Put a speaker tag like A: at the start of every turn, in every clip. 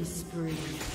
A: Killing spree.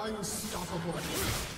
A: Unstoppable.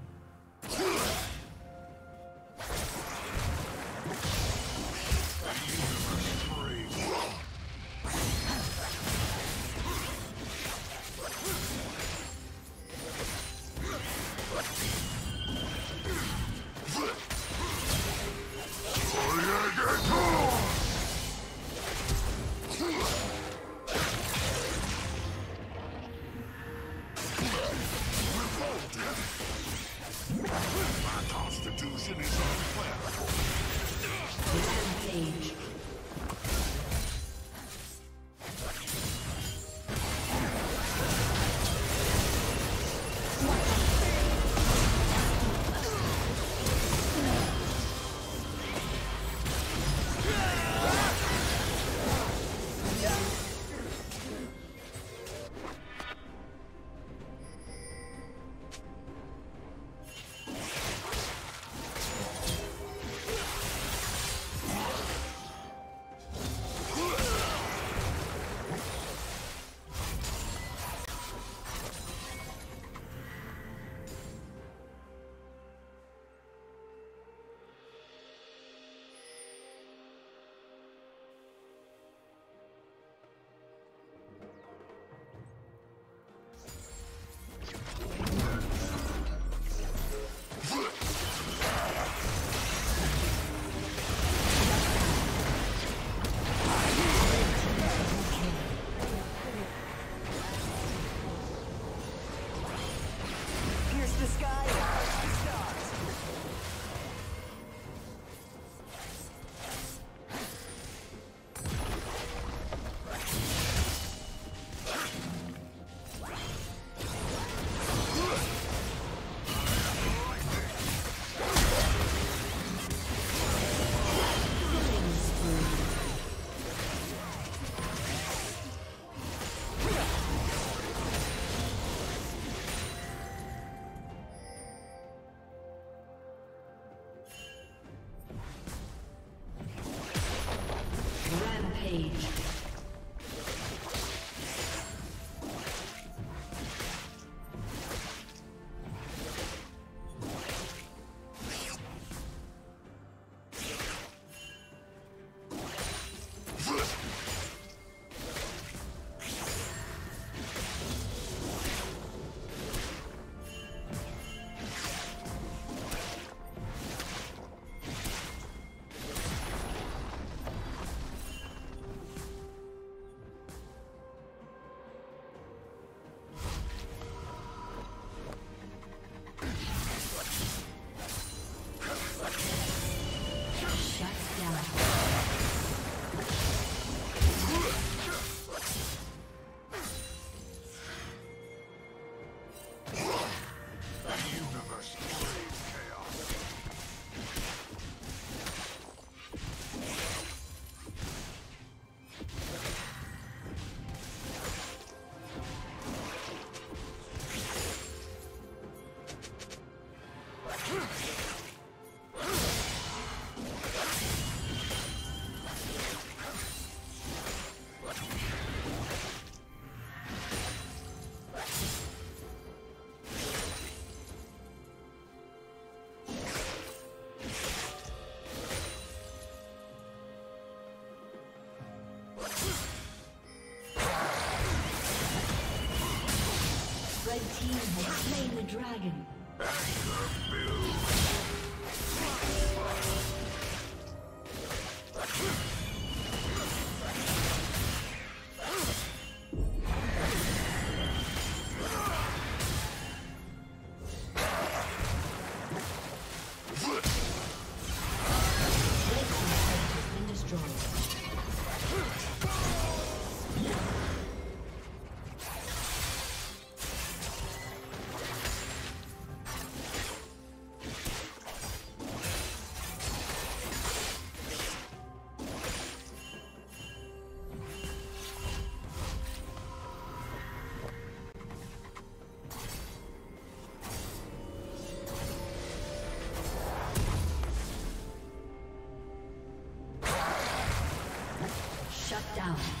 B: Rampage. Slain the dragon. Shut down.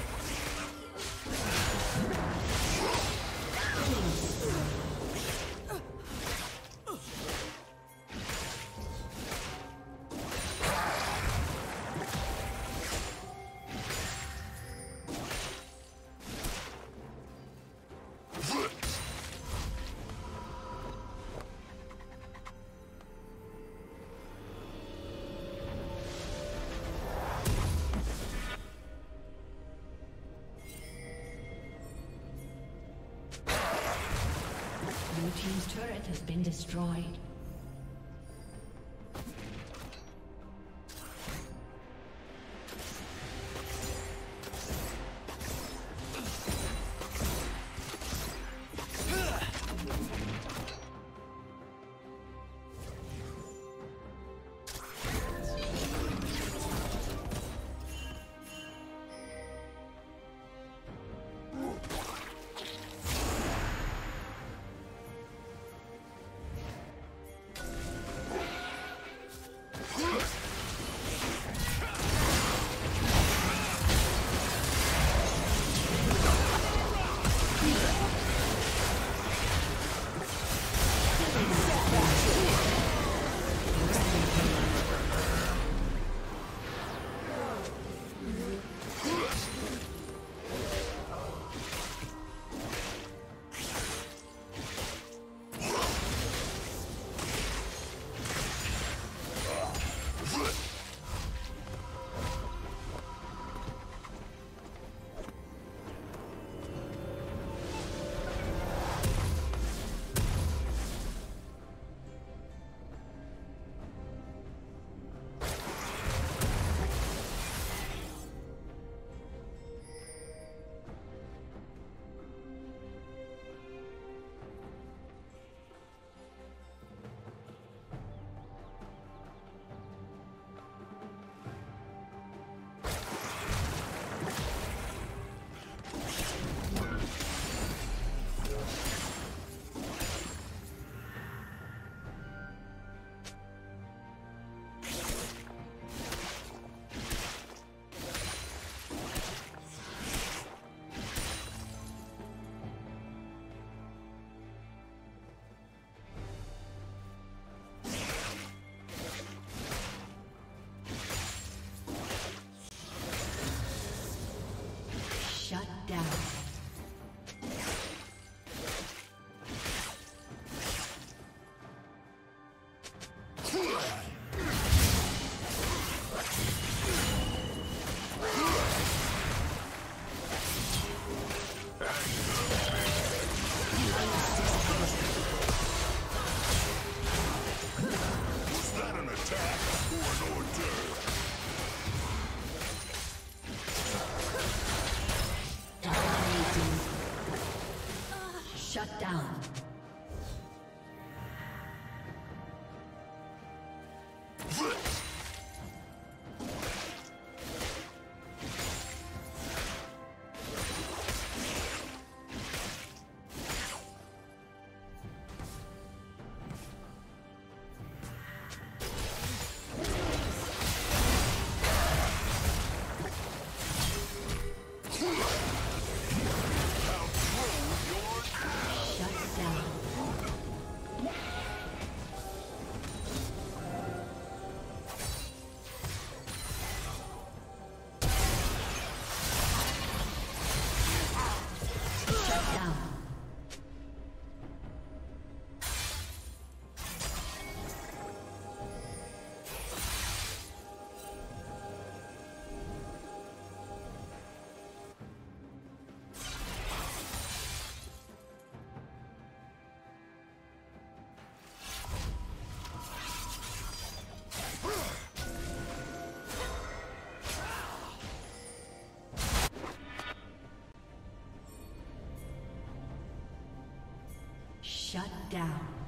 B: Been destroyed. Shut down. Shut down.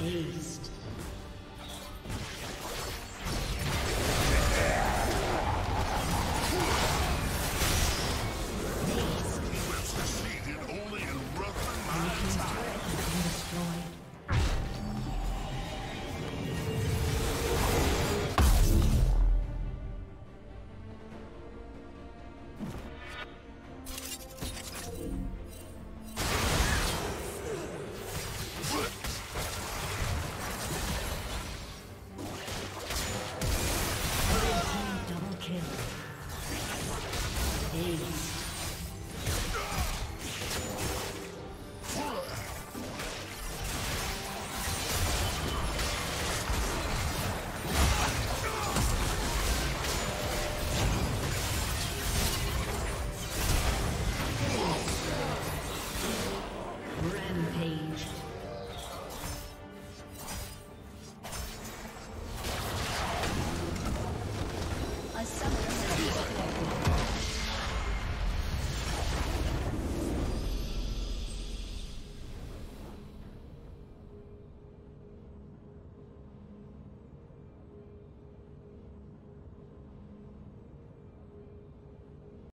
B: Aced.